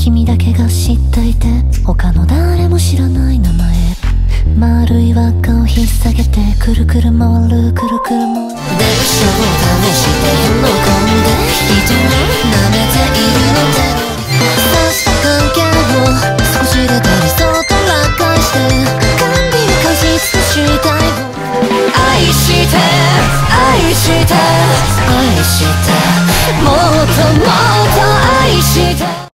君だけが知っていて他の誰も知らない名前。丸い輪っかを引っ提げてくるくる回るくるくる。回る電車を試して喜んで人を舐めているので。さした関係を少しで足りそうと落下して管理を過失したい愛して愛して愛して愛して。